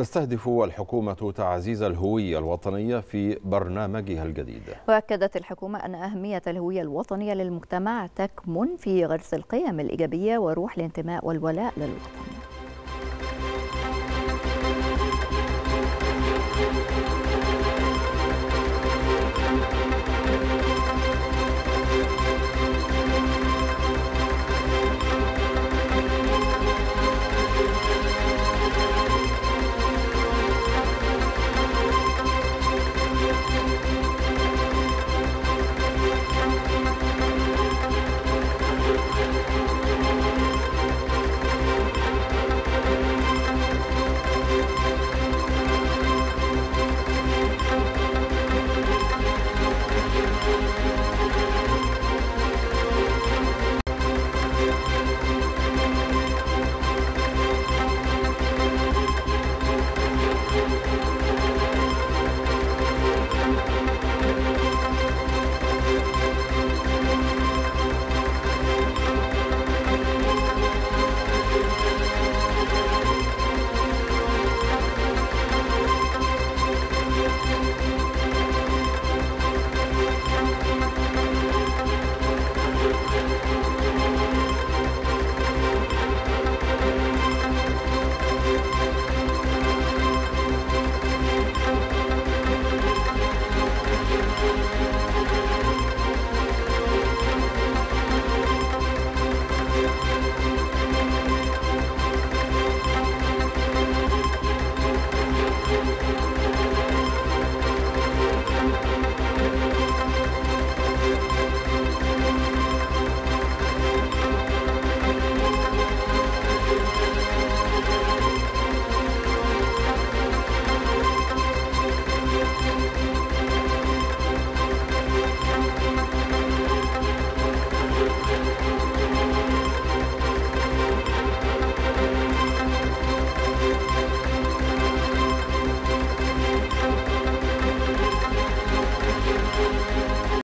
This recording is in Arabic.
تستهدف الحكومة تعزيز الهوية الوطنية في برنامجها الجديد. وأكدت الحكومة أن أهمية الهوية الوطنية للمجتمع تكمن في غرس القيم الإيجابية وروح الانتماء والولاء للوطن.